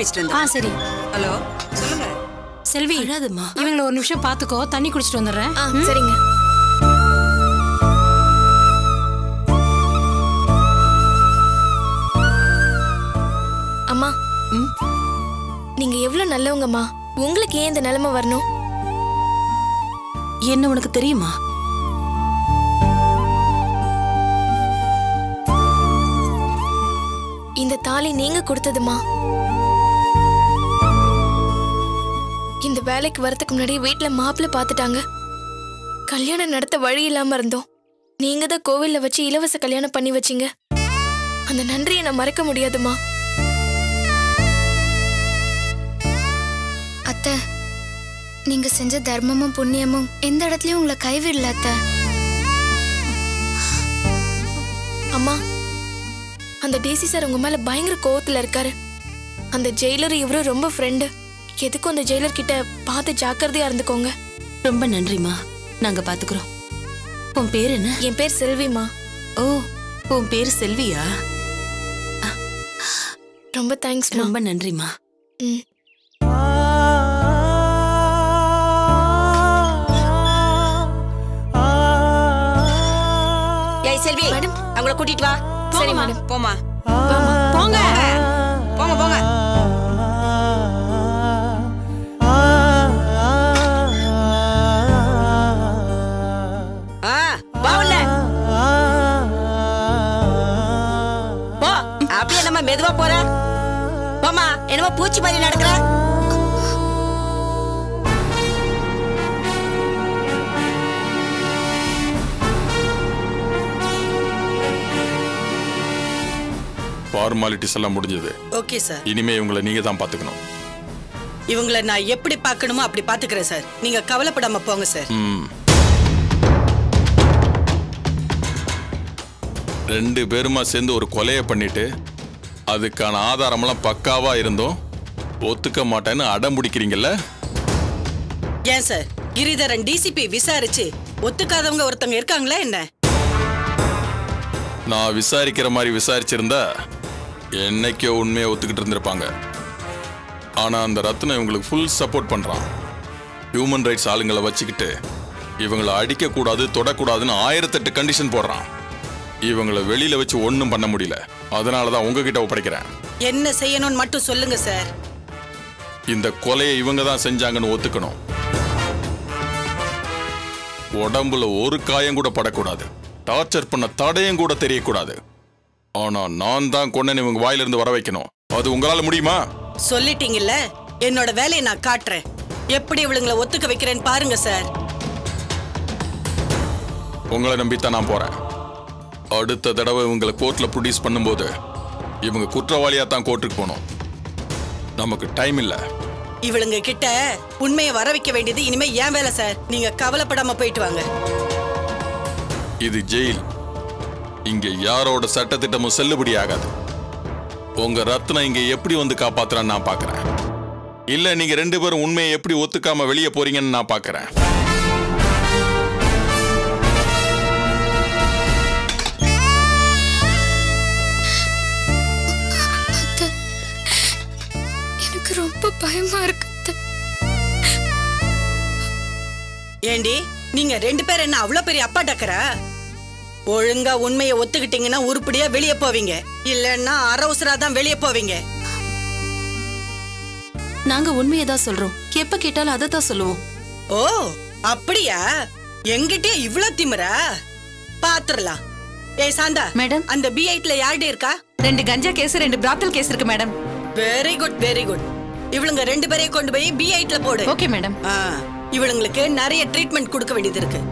பேசிட்டு ஆ சரி. ஹலோ சொல்லுங்க. செல்வி அழாதம்மா. இவங்கள ஒரு நிமிஷம் பாத்துக்கோ. தண்ணி குடிச்சிட்டு வந்துடுறேன். ஆ சரிங்க. அம்மா? நீங்க எவ்வளவு நல்லவங்கம்மா. உங்களுக்கு ஏன் இந்த நிலைமை வரணும்? என்ன உனக்கு தெரியுமா? இந்த தாலி நீங்க கொடுத்ததுமா வேலைக்கு வரதுக்கு முன்னாடி வீட்ல மாப்பிள்ளை பார்த்துட்டாங்க. கல்யாணம் நடத்த வழி இல்லாம இருந்தோம். நீங்க தான் கோவில்ல வச்சு இலவச கல்யாணம் பண்ணி வச்சீங்க. அந்த நன்றியை நான் மறக்க முடியாதுமா? அத்தை நீங்க செஞ்ச தர்மமும் புண்ணியமும் எந்த இடத்துலயும் உங்களை கைவிடல அத்தை. அம்மா அந்த டிசி சார் உங்க மேல பயங்கர கோவத்துல இருக்காரு. அந்த ஜெயிலர் இவரும் ரொம்ப ஃப்ரெண்டு எதுக்கும் அந்த ஜெயிலர் கிட்ட பார்த்து ஜாக்கிரதையா இருந்துக்கோங்க? ரொம்ப நன்றிம்மா. நாங்க பாத்துக்கிறோம். உன் பேர் என்ன? என் பேர் செல்விமா ஓ உன் பேர் செல்வியா? ரொம்ப தேங்க்ஸ் ரொம்ப நன்றிம்மா. ம். செல்வி. மேடம். அவங்கள கூட்டிட்டு வா. சரி. மேடம். போம்மா. போங்க. போங்க. என்னமோ பூச்சி மாதிரி நடக்கிற? ஃபார்மாலிட்டிஸ் எல்லாம் முடிஞ்சது. ஓகே சார் இனிமே இவங்களை நீங்க தான் பாத்துக்கணும் இவங்கள நான் எப்படி பார்க்கணுமோ அப்படி பாத்துக்கிறேன் சார் நீங்க கவலைப்படாம போங்க சார் ம். ரெண்டு பேருமா சேர்ந்து ஒரு கொலையை பண்ணிட்டு அதுக்கான ஆதாரமெல்லாம் பக்காவா இருந்தோம். ஒத்துக்க மாட்டேன்னு அடம் பிடிக்கிறீங்கல்ல? ஏன் சார்? கிரிதரன் டிசிபி விசாரிச்சு ஒத்துக்காதவங்க ஒருத்தவங்க இருக்காங்களா என்ன? நான் விசாரிக்கிற மாதிரி விசாரிச்சிருந்தா என்னைக்கோ உண்மையை ஒத்துக்கிட்டு இருந்திருப்பாங்க. ஆனா அந்த ரத்னம் இவங்களுக்கு ஃபுல் சப்போர்ட் பண்றான். ஹியூமன் ரைட்ஸ் ஆளுங்களை வச்சுக்கிட்டு இவங்களை அடிக்க கூடாது தொடக்கூடாதுன்னு ஆயிரத்தெட்டு கண்டிஷன் போடுறான். இவங்களை வெளியில வச்சு ஒன்றும் பண்ண முடியல. அதனால தான் உங்ககிட்ட ஒப்படைக்கிறேன். என்ன செய்யணும்னு மட்டும் சொல்லுங்க சார். இந்த கொலையை இவங்க தான் செஞ்சாங்கன்னு ஒத்துக்கணும். உடம்புல ஒரு காயம் கூட படக்கூடாது. டார்ச்சர் பண்ண தடையும் கூட தெரியக்கூடாது. ஆனா நான் தான் கொன்னேன்னு இவங்க வாயிலிருந்து வர வைக்கணும். அது உங்களால முடியுமா? சொல்லிட்டீங்கல்ல? என்னோட வேலையை நான் காட்டுறேன். எப்படி இவளுங்களை ஒத்துக்க வைக்கிறேன்னு பாருங்க சார். உங்களை நம்பித்தான் நான் போறேன். அடுத்த தடவை இவங்களை கோர்ட்ல ப்ரொடியூஸ் பண்ணும்போது இவங்க குற்றவாளியா தான் கோர்ட்டுக்கு போகணும் நமக்கு டைம் இல்லை. இவளுங்க கிட்ட உண்மையை வர வைக்க வேண்டியது இனிமே ஏன் வேலை சார் நீங்க கவலைப்படாம போயிட்டு வாங்க. இது ஜெயில் இங்க யாரோட சட்டத்திட்டமும் செல்லுபடி ஆகாது. உங்க ரத்னம் இங்க எப்படி வந்து காப்பாத்துறான்னு நான் பாக்குறேன். இல்ல நீங்க ரெண்டு பேரும் உண்மையை எப்படி ஒத்துக்காம வெளியே போறீங்கன்னு நான் பாக்குறேன். பயமா இருக்கு. ஏண்டி நீங்க ரெண்டு பேரும் என்ன அவ்வளவு பெரிய அப்பா டக்கரா ஒழுங்கா உண்மையை ஒத்துக்கிட்டீங்கன்னா உருப்படியா வெளியே போவீங்க. இல்லன்னா அரவுசரா தான் வெளியே போவீங்க. நாங்க உண்மையை தான் சொல்றோம். எப்ப கேட்டாலும் அதை தான் சொல்லுவோம். ஓ அப்படியா? எங்கிட்டே இவ்ளோ திமிரா? பாத்துரலாம். ஏய் சாந்தா மேடம். அந்த பி எயிட்ல யார்டி இருக்கா? ரெண்டு கஞ்சா கேஸ் ரெண்டு பிராத்தல் கேஸ் இருக்கு madam. Very good very good இவளுங்க ரெண்டு பேரையும் கொண்டு போய் பி எயிட்ல போடு. ஓகே மேடம் ஆ, இவளுங்களுக்கு நிறைய ட்ரீட்மெண்ட் கொடுக்க வேண்டியது இருக்கு.